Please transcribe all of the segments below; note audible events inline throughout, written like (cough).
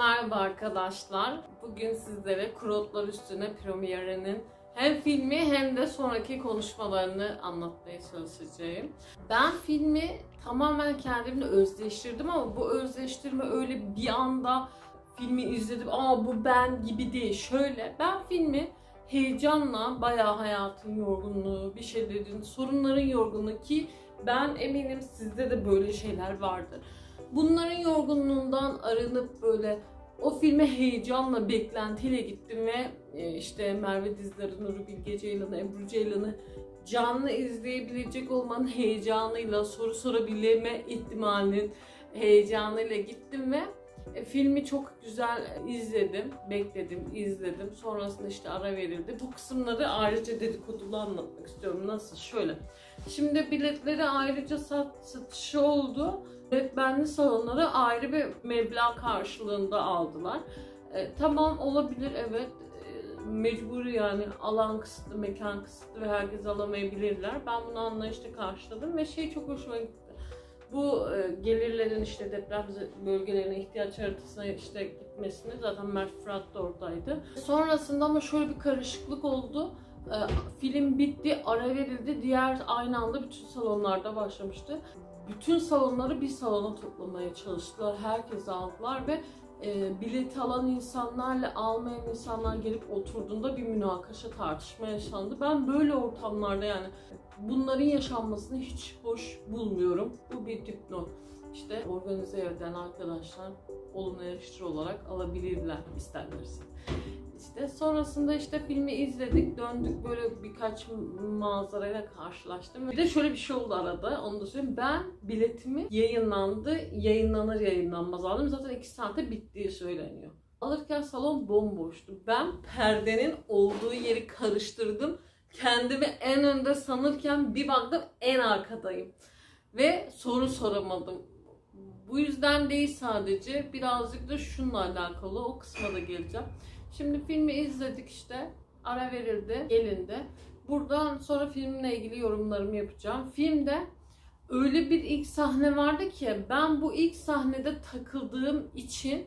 Merhaba arkadaşlar. Bugün sizlere Kurotlar Üstüne premierinin hem filmi hem de sonraki konuşmalarını anlatmaya çalışacağım. Ben filmi tamamen kendimle özleştirdim ama bu özleştirme öyle bir anda filmi izledim ama bu ben gibi değil. Şöyle ben filmi heyecanla bayağı hayatın yorgunluğu, bir şeylerin, sorunların yorgunluğu ki ben eminim sizde de böyle şeyler vardır. Bunların yorgunluğundan arınıp böyle o filme heyecanla, beklentiyle gittim ve e, işte Merve Dizdar'ı, Nuri Bilge Ceylan'ı, Ebru Ceylan'ı canlı izleyebilecek olmanın heyecanıyla, soru sorabilme ihtimalinin heyecanıyla gittim ve e, filmi çok güzel izledim, bekledim, izledim. Sonrasında işte ara verildi. Bu kısımları ayrıca dedikodulu anlatmak istiyorum. Nasıl? Şöyle. Şimdi biletleri ayrıca sat, satışı oldu. Öğretmenli salonları ayrı bir meblağ karşılığında aldılar. E, tamam olabilir evet e, mecburi yani alan kısıtlı, mekan kısıtlı ve herkes alamayabilirler. Ben bunu anlayışla karşıladım ve şey çok hoşuma gitti. Bu e, gelirlerin işte deprem bölgelerine ihtiyaç haritasına işte gitmesini zaten Mert Fırat da oradaydı. Sonrasında ama şöyle bir karışıklık oldu. E, film bitti, ara verildi. Diğer aynı anda bütün salonlarda başlamıştı bütün salonları bir salona toplamaya çalıştılar. Herkes aldılar ve e, bilet alan insanlarla almayan insanlar gelip oturduğunda bir münakaşa tartışma yaşandı. Ben böyle ortamlarda yani bunların yaşanmasını hiç hoş bulmuyorum. Bu bir dipnot. İşte organize eden arkadaşlar olumlu eleştiri olarak alabilirler isterlerse. İşte sonrasında işte filmi izledik, döndük böyle birkaç manzarayla karşılaştım. Bir de şöyle bir şey oldu arada, onu da söyleyeyim. Ben biletimi yayınlandı, yayınlanır yayınlanmaz aldım. Zaten iki saate bittiği söyleniyor. Alırken salon bomboştu. Ben perdenin olduğu yeri karıştırdım. Kendimi en önde sanırken bir baktım en arkadayım. Ve soru soramadım. Bu yüzden değil sadece birazcık da şununla alakalı o kısma da geleceğim. Şimdi filmi izledik işte. Ara verildi, gelindi. Buradan sonra filmle ilgili yorumlarımı yapacağım. Filmde öyle bir ilk sahne vardı ki ben bu ilk sahnede takıldığım için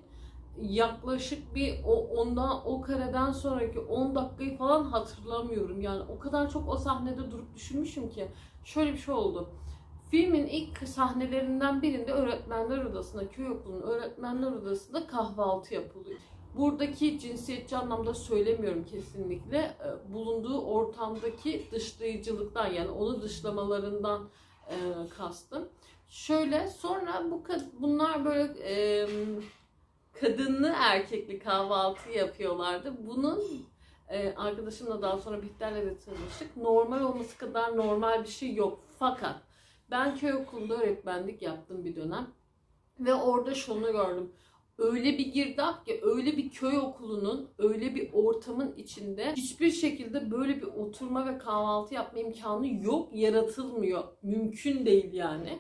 yaklaşık bir o ondan o kareden sonraki 10 dakikayı falan hatırlamıyorum. Yani o kadar çok o sahnede durup düşünmüşüm ki şöyle bir şey oldu. Filmin ilk sahnelerinden birinde öğretmenler odasında, köy okulunun öğretmenler odasında kahvaltı yapılıyor. Buradaki cinsiyetçi anlamda söylemiyorum kesinlikle. Ee, bulunduğu ortamdaki dışlayıcılıktan yani onu dışlamalarından e, kastım. Şöyle sonra bu bunlar böyle e, kadınlı erkekli kahvaltı yapıyorlardı. Bunun e, arkadaşımla daha sonra Bihter'le de tanıştık. Normal olması kadar normal bir şey yok. Fakat ben köy okulunda öğretmenlik yaptım bir dönem. Ve orada şunu gördüm öyle bir girdap ki öyle bir köy okulunun öyle bir ortamın içinde hiçbir şekilde böyle bir oturma ve kahvaltı yapma imkanı yok, yaratılmıyor. Mümkün değil yani.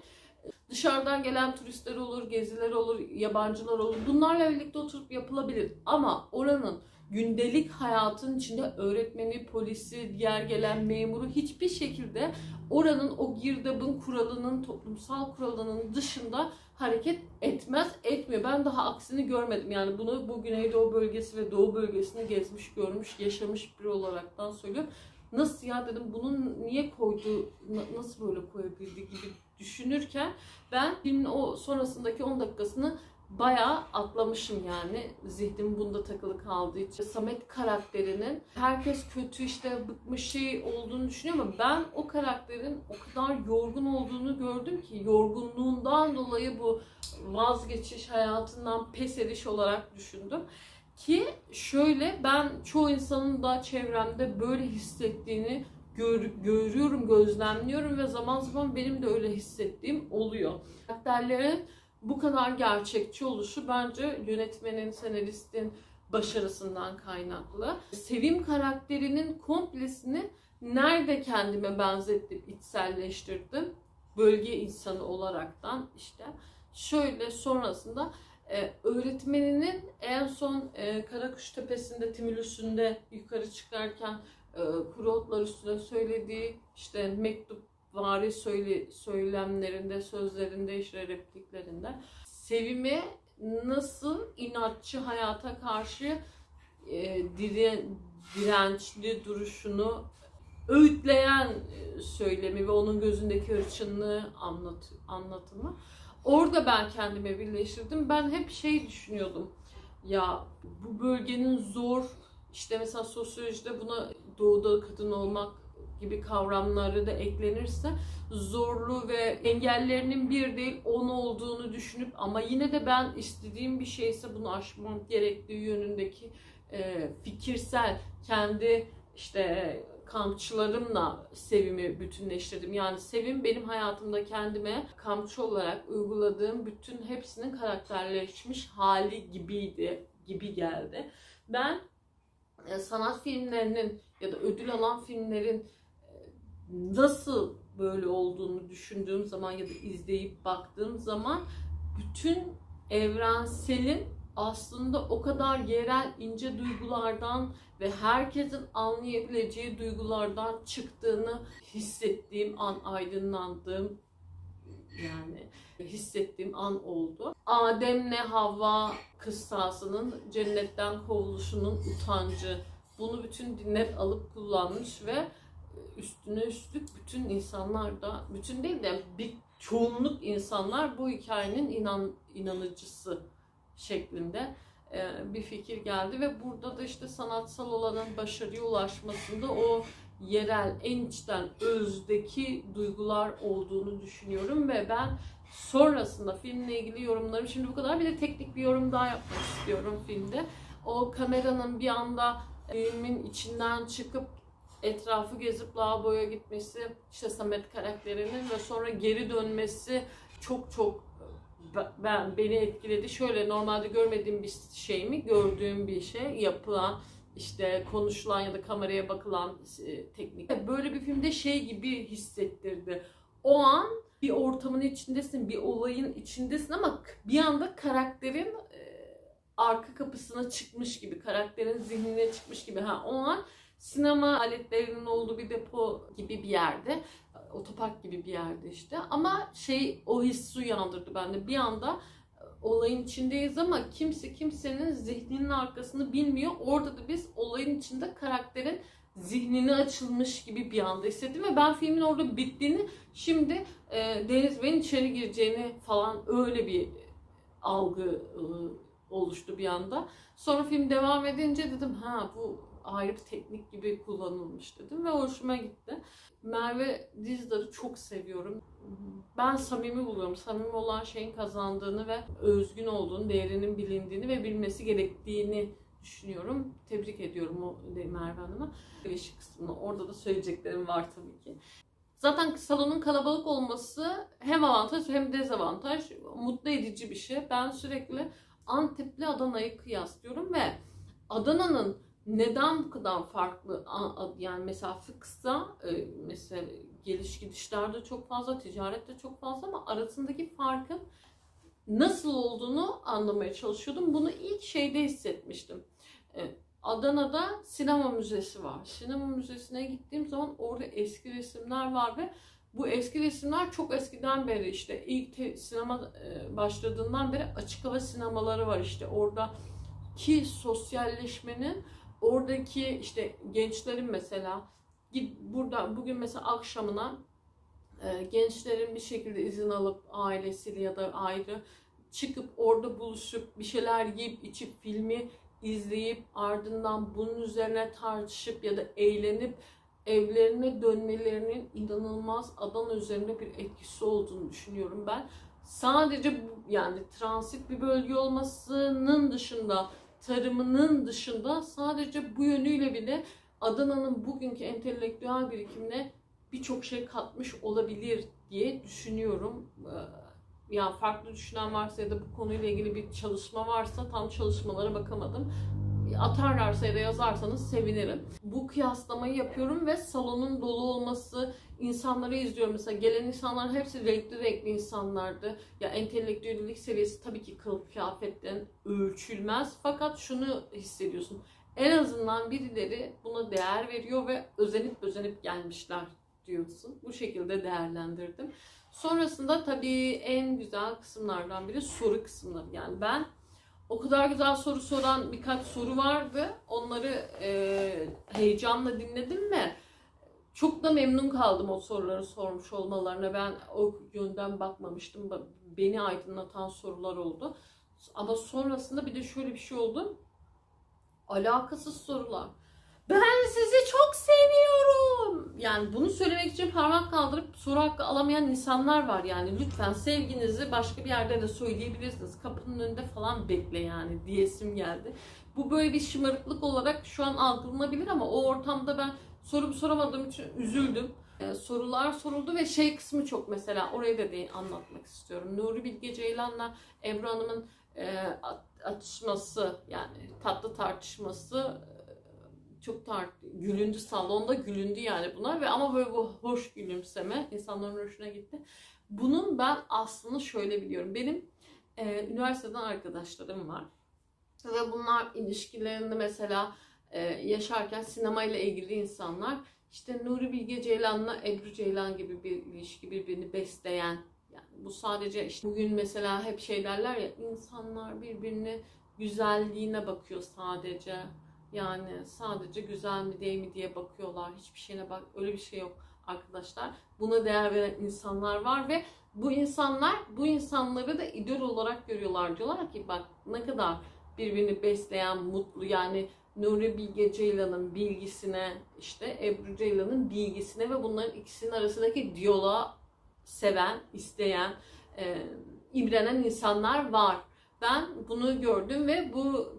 Dışarıdan gelen turistler olur, geziler olur, yabancılar olur. Bunlarla birlikte oturup yapılabilir. Ama oranın gündelik hayatın içinde öğretmeni, polisi, diğer gelen memuru hiçbir şekilde oranın o girdabın kuralının, toplumsal kuralının dışında hareket etmez, etmiyor. Ben daha aksini görmedim. Yani bunu bu Güneydoğu bölgesi ve Doğu bölgesini gezmiş, görmüş, yaşamış biri olaraktan söylüyorum. Nasıl ya dedim bunun niye koydu, nasıl böyle koyabildi gibi düşünürken ben filmin o sonrasındaki 10 dakikasını bayağı atlamışım yani. Zihnim bunda takılı kaldığı için. Samet karakterinin herkes kötü işte bıkmış şey olduğunu düşünüyor ama ben o karakterin o kadar yorgun olduğunu gördüm ki yorgunluğundan dolayı bu vazgeçiş hayatından pes ediş olarak düşündüm. Ki şöyle ben çoğu insanın da çevremde böyle hissettiğini gör, görüyorum, gözlemliyorum ve zaman zaman benim de öyle hissettiğim oluyor. Karakterlerin bu kadar gerçekçi oluşu bence yönetmenin, senaristin başarısından kaynaklı. Sevim karakterinin komplesini nerede kendime benzettim, içselleştirdim. Bölge insanı olaraktan işte. Şöyle sonrasında e, öğretmeninin en son e, Karakuş Tepesi'nde, Timülüs'ünde yukarı çıkarken e, kuru otlar üstüne söylediği işte mektup vari söyle, söylemlerinde, sözlerinde, işte repliklerinde sevimi nasıl inatçı hayata karşı e, dire, dirençli duruşunu öğütleyen e, söylemi ve onun gözündeki hırçınlığı anlat, anlatımı. Orada ben kendime birleştirdim. Ben hep şey düşünüyordum. Ya bu bölgenin zor, işte mesela sosyolojide buna doğuda kadın olmak gibi kavramları da eklenirse zorlu ve engellerinin bir değil on olduğunu düşünüp ama yine de ben istediğim bir şeyse bunu aşmam gerektiği yönündeki e, fikirsel kendi işte kampçılarımla sevimi bütünleştirdim. Yani sevim benim hayatımda kendime kampçı olarak uyguladığım bütün hepsinin karakterleşmiş hali gibiydi, gibi geldi. Ben e, sanat filmlerinin ya da ödül alan filmlerin nasıl böyle olduğunu düşündüğüm zaman ya da izleyip baktığım zaman bütün evrenselin aslında o kadar yerel ince duygulardan ve herkesin anlayabileceği duygulardan çıktığını hissettiğim an, aydınlandığım yani hissettiğim an oldu. Adem'le Havva kıssasının cennetten kovuluşunun utancı. Bunu bütün dinler alıp kullanmış ve üstüne üstlük bütün insanlar da, bütün değil de bir çoğunluk insanlar bu hikayenin inan, inanıcısı şeklinde e, bir fikir geldi ve burada da işte sanatsal olanın başarıya ulaşmasında o yerel, en içten, özdeki duygular olduğunu düşünüyorum ve ben sonrasında filmle ilgili yorumlarım şimdi bu kadar bir de teknik bir yorum daha yapmak istiyorum filmde. O kameranın bir anda filmin içinden çıkıp etrafı gezip lavaboya gitmesi, işte Samet karakterinin ve sonra geri dönmesi çok çok ben beni etkiledi. Şöyle normalde görmediğim bir şey mi? Gördüğüm bir şey, yapılan işte konuşulan ya da kameraya bakılan e, teknik. Böyle bir filmde şey gibi hissettirdi. O an bir ortamın içindesin, bir olayın içindesin ama bir anda karakterin e, arka kapısına çıkmış gibi, karakterin zihnine çıkmış gibi. Ha o an sinema aletlerinin olduğu bir depo gibi bir yerde otopark gibi bir yerde işte. Ama şey o hissi uyandırdı bende. Bir anda e, olayın içindeyiz ama kimse kimsenin zihninin arkasını bilmiyor. Orada da biz olayın içinde karakterin zihnini açılmış gibi bir anda hissettim ve ben filmin orada bittiğini şimdi e, Deniz Bey'in içeri gireceğini falan öyle bir algı e, oluştu bir anda. Sonra film devam edince dedim ha bu ayrı bir teknik gibi kullanılmış dedim ve hoşuma gitti. Merve Dizdar'ı çok seviyorum. Ben samimi buluyorum. Samimi olan şeyin kazandığını ve özgün olduğunu, değerinin bilindiğini ve bilmesi gerektiğini düşünüyorum. Tebrik ediyorum o Merve Hanım'a. Girişi kısmını orada da söyleyeceklerim var tabii ki. Zaten salonun kalabalık olması hem avantaj hem dezavantaj. Mutlu edici bir şey. Ben sürekli Antep'le Adana'yı kıyaslıyorum ve Adana'nın neden bu kadar farklı yani mesafe kısa e, mesela geliş gidişlerde çok fazla ticarette çok fazla ama arasındaki farkın nasıl olduğunu anlamaya çalışıyordum. Bunu ilk şeyde hissetmiştim. E, Adana'da sinema müzesi var. Sinema müzesine gittiğim zaman orada eski resimler var ve bu eski resimler çok eskiden beri işte ilk sinema e, başladığından beri açık hava sinemaları var işte orada ki sosyalleşmenin oradaki işte gençlerin mesela git burada bugün mesela akşamına e, gençlerin bir şekilde izin alıp ailesiyle ya da ayrı çıkıp orada buluşup bir şeyler yiyip içip filmi izleyip ardından bunun üzerine tartışıp ya da eğlenip evlerine dönmelerinin inanılmaz Adana üzerinde bir etkisi olduğunu düşünüyorum ben. Sadece bu, yani transit bir bölge olmasının dışında tarımının dışında sadece bu yönüyle bile Adana'nın bugünkü entelektüel birikimine birçok şey katmış olabilir diye düşünüyorum. Ee, yani farklı düşünen varsa ya da bu konuyla ilgili bir çalışma varsa tam çalışmalara bakamadım. Atarlarsa ya da yazarsanız sevinirim. Bu kıyaslamayı yapıyorum ve salonun dolu olması, insanları izliyorum. Mesela gelen insanlar hepsi renkli renkli insanlardı. Ya entelektüellik seviyesi tabii ki kılık kıyafetten ölçülmez. Fakat şunu hissediyorsun. En azından birileri buna değer veriyor ve özenip özenip gelmişler diyorsun. Bu şekilde değerlendirdim. Sonrasında tabii en güzel kısımlardan biri soru kısımları. Yani ben o kadar güzel soru soran birkaç soru vardı. Onları e, heyecanla dinledim ve çok da memnun kaldım o soruları sormuş olmalarına. Ben o yönden bakmamıştım. Beni aydınlatan sorular oldu. Ama sonrasında bir de şöyle bir şey oldu. Alakasız sorular. Ben sizi çok seviyorum. Yani bunu söylemek için parmak kaldırıp soru hakkı alamayan insanlar var. Yani lütfen sevginizi başka bir yerde de söyleyebilirsiniz. Kapının önünde falan bekle yani diyesim geldi. Bu böyle bir şımarıklık olarak şu an algılanabilir ama o ortamda ben sorumu soramadığım için üzüldüm. Ee, sorular soruldu ve şey kısmı çok mesela orayı da değil, anlatmak istiyorum. Nuri Bilge Ceylan'la Ebru Hanım'ın e, atışması yani tatlı tartışması çok tart gülündü salonda gülündü yani buna ve ama böyle bu hoş gülümseme insanların hoşuna gitti. Bunun ben aslında şöyle biliyorum. Benim e, üniversiteden arkadaşlarım var ve bunlar ilişkilerinde mesela e, yaşarken sinemayla ilgili insanlar işte Nuri Bilge Ceylan'la Ebru Ceylan gibi bir ilişki birbirini besleyen yani bu sadece işte bugün mesela hep şey derler ya insanlar birbirini güzelliğine bakıyor sadece yani sadece güzel mi değil mi diye bakıyorlar. Hiçbir şeyine bak öyle bir şey yok arkadaşlar. Buna değer veren insanlar var ve bu insanlar bu insanları da idol olarak görüyorlar. Diyorlar ki bak ne kadar birbirini besleyen, mutlu yani Nuri Bilge Ceylan'ın bilgisine, işte Ebru Ceylan'ın bilgisine ve bunların ikisinin arasındaki diyaloğa seven, isteyen, e, imrenen insanlar var. Ben bunu gördüm ve bu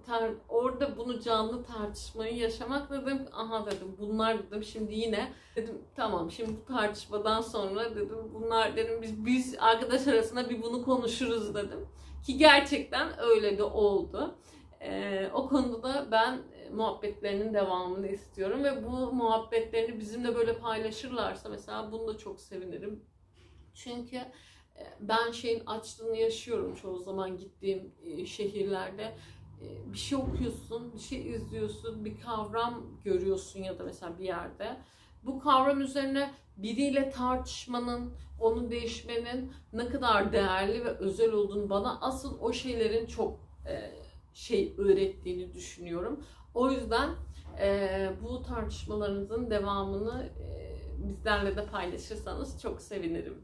orada bunu canlı tartışmayı yaşamak dedim. Aha dedim bunlar dedim şimdi yine dedim tamam şimdi bu tartışmadan sonra dedim bunlar dedim biz biz arkadaş arasında bir bunu konuşuruz dedim. Ki gerçekten öyle de oldu. Ee, o konuda da ben muhabbetlerinin devamını istiyorum ve bu muhabbetlerini bizimle böyle paylaşırlarsa mesela bunu da çok sevinirim. Çünkü e, ben şeyin açlığını yaşıyorum çoğu zaman gittiğim e, şehirlerde. E, bir şey okuyorsun, bir şey izliyorsun, bir kavram görüyorsun ya da mesela bir yerde. Bu kavram üzerine biriyle tartışmanın, onu değişmenin ne kadar değerli ve özel olduğunu bana asıl o şeylerin çok şey öğrettiğini düşünüyorum. O yüzden bu tartışmalarınızın devamını bizlerle de paylaşırsanız çok sevinirim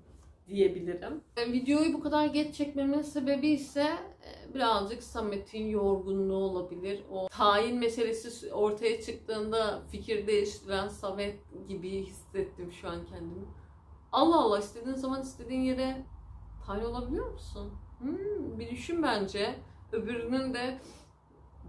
diyebilirim. Yani videoyu bu kadar geç çekmemin sebebi ise e, birazcık Samet'in yorgunluğu olabilir. O tayin meselesi ortaya çıktığında fikir değiştiren Samet gibi hissettim şu an kendimi. Allah Allah istediğin zaman istediğin yere tayin olabiliyor musun? Hmm, bir düşün bence. Öbürünün de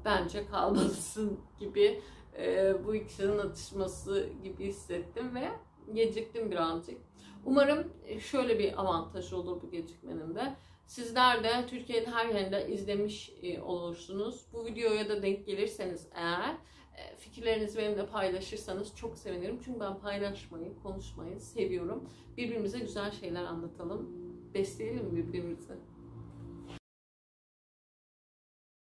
bence kalmalısın (laughs) gibi e, bu ikisinin atışması gibi hissettim ve geciktim birazcık. Umarım şöyle bir avantaj olur bu gecikmenin de. Sizler de Türkiye'nin her yerinde izlemiş e, olursunuz. Bu videoya da denk gelirseniz eğer e, fikirlerinizi benimle paylaşırsanız çok sevinirim. Çünkü ben paylaşmayı, konuşmayı seviyorum. Birbirimize güzel şeyler anlatalım. Besleyelim birbirimizi.